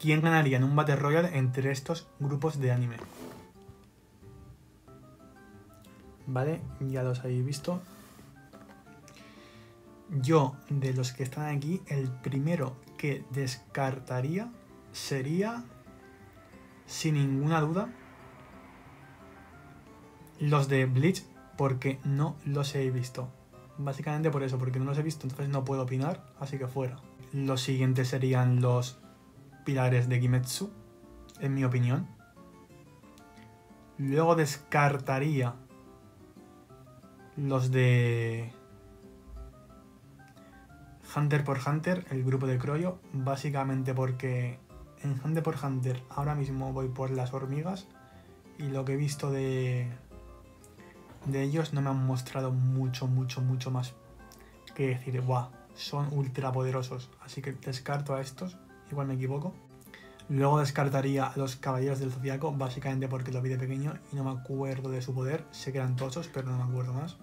¿Quién ganaría en un Battle Royale entre estos grupos de anime? Vale, ya los habéis visto. Yo, de los que están aquí, el primero que descartaría sería, sin ninguna duda, los de Bleach, porque no los he visto. Básicamente por eso, porque no los he visto, entonces no puedo opinar, así que fuera. Los siguientes serían los pilares de Kimetsu, en mi opinión. Luego descartaría los de Hunter por Hunter, el grupo de Croyo, básicamente porque en Hunter por Hunter ahora mismo voy por las hormigas y lo que he visto de, de ellos no me han mostrado mucho, mucho, mucho más que decir, guau, son ultra poderosos. Así que descarto a estos, igual me equivoco. Luego descartaría a los Caballeros del Zodiaco, básicamente porque lo vi de pequeño y no me acuerdo de su poder. Sé que eran tochos, pero no me acuerdo más.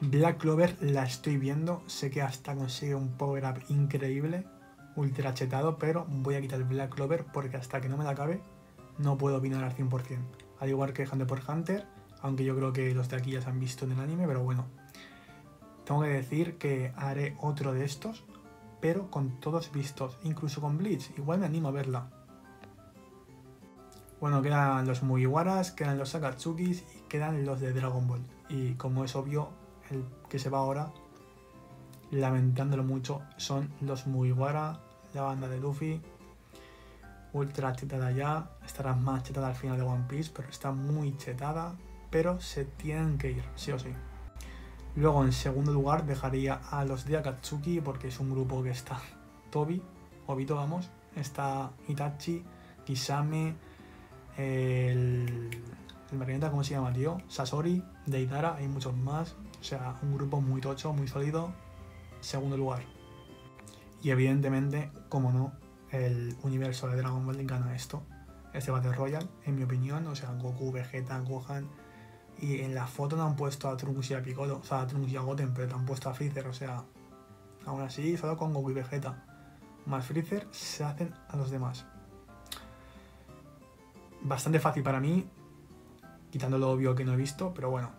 Black Clover la estoy viendo, sé que hasta consigue un power up increíble, ultra chetado, pero voy a quitar Black Clover porque hasta que no me la acabe no puedo opinar al 100%. Al igual que Hunter por Hunter, aunque yo creo que los de aquí ya se han visto en el anime, pero bueno. Tengo que decir que haré otro de estos, pero con todos vistos, incluso con Bleach. Igual me animo a verla. Bueno, quedan los Mugiwaras, quedan los Sakatsukis y quedan los de Dragon Ball. Y como es obvio, el que se va ahora, lamentándolo mucho, son los Mugiwara, la banda de Luffy. Ultra chetada ya, estará más chetada al final de One Piece, pero está muy chetada pero se tienen que ir, sí o sí. Luego, en segundo lugar, dejaría a los de Akatsuki porque es un grupo que está Tobi, Obito, vamos, está Itachi, Kisame, el, el marioneta, ¿cómo se llama, tío? Sasori, Deidara, hay muchos más. O sea, un grupo muy tocho, muy sólido. Segundo lugar. Y evidentemente, como no, el universo de Dragon Ball gana esto. Este Battle Royale, en mi opinión. O sea, Goku, Vegeta, Gohan, y en la foto no han puesto a Trunks y a Piccolo, o sea, a Trunks y a Goten, pero te han puesto a Freezer, o sea, aún así, solo con Goku y Vegeta más Freezer se hacen a los demás. Bastante fácil para mí, quitando lo obvio que no he visto, pero bueno,